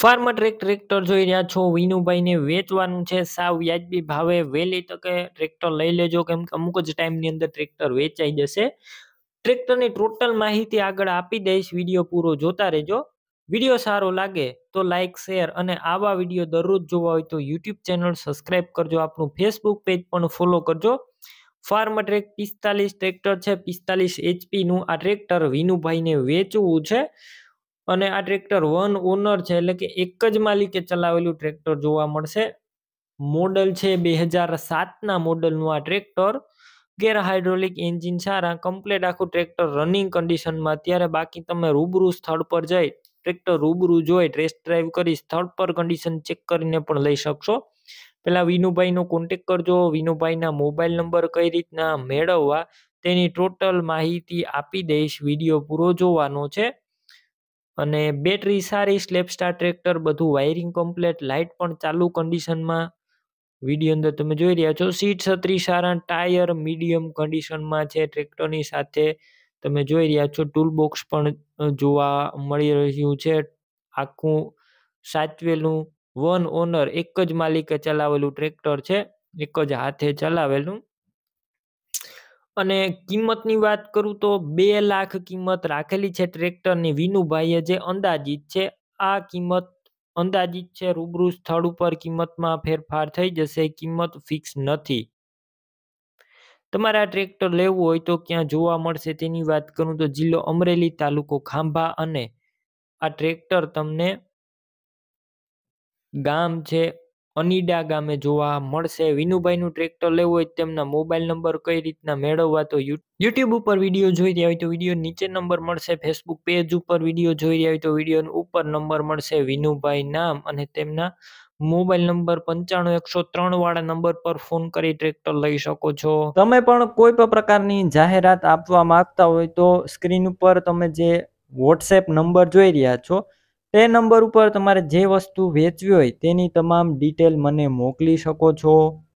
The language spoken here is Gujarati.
ફાર્મર ટ્રેક ટ્રેક્ટર જોઈ રહ્યા છો. વિનુભાઈને વેચવાનું છે સાવ વ્યાજબી ભાવે. વહેલી તકે ટ્રેક્ટર લઈ લેજો. કેમ કે અમુક જ ટાઈમની અંદર ટ્રેક્ટર વેચાઈ જશે. ટ્રેક્ટરની ટોટલ માહિતી આગળ આપી દઈશ. વીડિયો પૂરો જોતા રહેજો. વીડિયો સારો લાગે તો લાઇક શેર અને આવા વીડિયો દરરોજ જોવા હોય તો યુટ્યુબ ચેનલ સબસ્ક્રાઈબ કરજો. આપણું ફેસબુક પેજ પણ ફોલો કરજો. ફાર્મ ટ્રેક પિસ્તાલીસ ટ્રેક્ટર છે. પિસ્તાલીસ એચપીનું આ ટ્રેક્ટર વિનુભાઈને વેચવું છે. અને આ ટ્રેક્ટર વન ઓનર છે, એટલે કે એક જ માલિકે ચલાવેલું ટ્રેક્ટર જોવા મળશે. મોડલ છે બે હજાર સાતના મોડલનું આ ટ્રેક્ટર. ગેર હાઇડ્રોલિક એન્જિન સારા કમ્પ્લેટ આખું ટ્રેક્ટર રનિંગ કન્ડિશનમાં. અત્યારે બાકી તમે રૂબરૂ સ્થળ પર જઈ ટ્રેક્ટર રૂબરૂ જોઈ ટેસ્ટ ડ્રાઈવ કરી સ્થળ પર કન્ડિશન ચેક કરીને પણ લઈ શકશો. પેલા વિનુભાઈનો કોન્ટેક કરજો. વિનુભાઈના મોબાઈલ નંબર કઈ રીતના મેળવવા તેની ટોટલ માહિતી આપી દઈશ. વીડિયો પૂરો જોવાનો છે. અને બેટરી સારી સ્લેપ સ્ટાર ટ્રેક્ટર બધું વાયરિંગ કમ્પ્લેટ લાઇટ પણ ચાલુ કન્ડિશનમાં વીડિયો અંદર તમે જોઈ રહ્યા છો સીટ છત્રી સારા ટાયર મીડિયમ કન્ડિશનમાં છે ટ્રેક્ટરની સાથે. તમે જોઈ રહ્યા છો ટૂલ બોક્સ પણ જોવા મળી રહ્યું છે. આખું સાચવેલું વન ઓનર એક જ માલિકે ચલાવેલું ટ્રેક્ટર છે, એક જ હાથે ચલાવેલું. અને કિંમતની વાત કરું તો બે લાખ કિંમત રાખેલી છે ટ્રેક્ટરની. વિનુભાઈએ જે અંદાજિત છે, આ કિંમત અંદાજિત છે, રૂબરૂ સ્થળ ઉપર કિંમતમાં ફેરફાર થઈ જશે. કિંમત ફિક્સ નથી. તમારે આ ટ્રેક્ટર લેવું હોય તો ક્યાં જોવા મળશે તેની વાત કરું તો જિલ્લો અમરેલી, તાલુકો ખાંભા અને આ ટ્રેક્ટર તમને ગામ છે અનીડા ગામે જોવા મળશે. વિનુભાઈનું ટ્રેક્ટર લેવું હોય તેમના મોબાઈલ નંબર કઈ રીતના મેળવવા તો યુટ્યુબ ઉપર વીડિયો જોઈ રહ્યા હોય તો વીડિયો નીચે નંબર મળશે. ફેસબુક પેજ ઉપર વીડિયો જોઈ રહ્યા હોય તો વીડિયો ઉપર નંબર મળશે. વિનુભાઈ નામ અને તેમના મોબાઈલ નંબર પંચાણું, એકસો ત્રણ વાળા નંબર પર ફોન કરી ટ્રેક્ટર લઈ શકો છો. તમે પણ કોઈ પણ પ્રકારની જાહેરાત આપવા માંગતા હોય તો સ્ક્રીન ઉપર તમે જે વોટ્સએપ નંબર જોઈ રહ્યા છો તે નંબર ઉપર તમારે જે વસ્તુ વેચવી હોય તેની તમામ ડિટેલ મને મોકલી શકો છો.